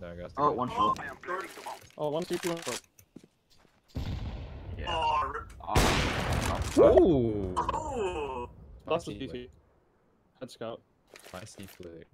No, I got Oh, one shot. Oh, one CP, one shot. Yeah. Oh, rip. Oh, Oh! Oh! That's the CP. Head scout. Spicy CP.